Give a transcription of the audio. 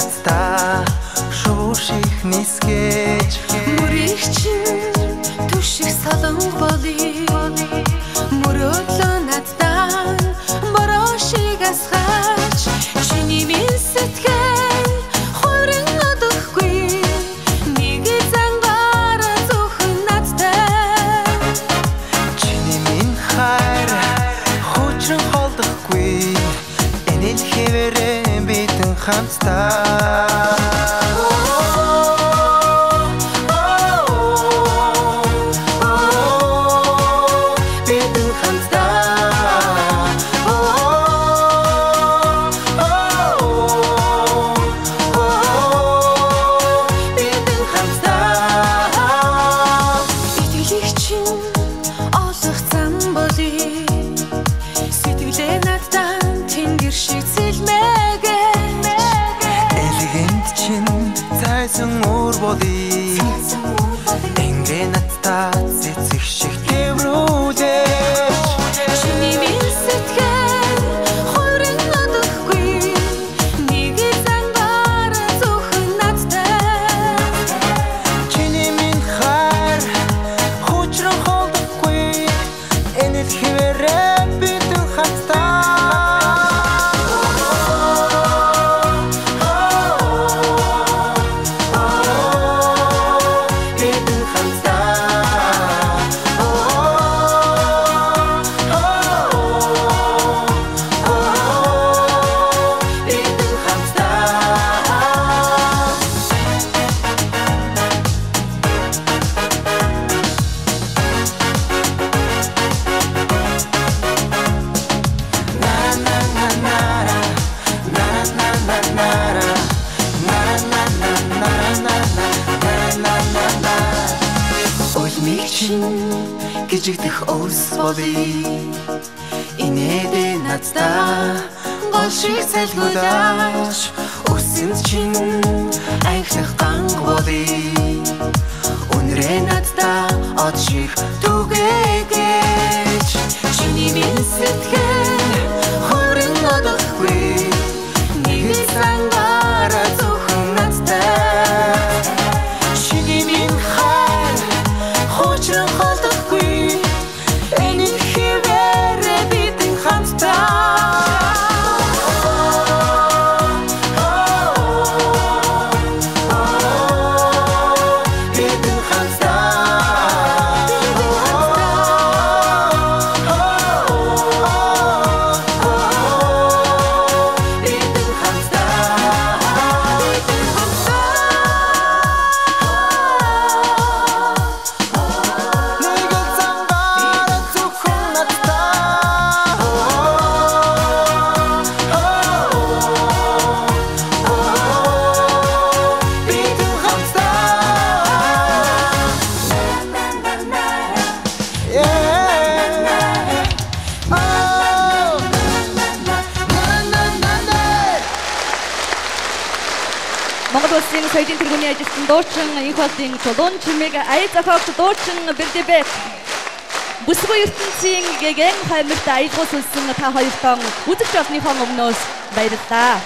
надта. Шууш их нисгэж. Мөрийг чинь түшиг салан болий мөрөөдлөө lá. сайсан уур болый. Ингээ надтай цэцэг шиг Эзмиг чинь гжигдэх өвс болий Инээдэ надтай гол шиг салгуудаач Өсөн чинь айхлах ганг болий Үнрээ надтай од шиг түгээгэж Монгол Улсын соёлын тэргүүний ажилтан дуучин энх болын чулуун чимэг ая зохиогч дуучин Бэрдэбек Бүсгүй ертөнцийн гэгэн хаймагт аялгуус үлсэн та хоёртон үзэгч олныхон өмнөөс баярлалаа.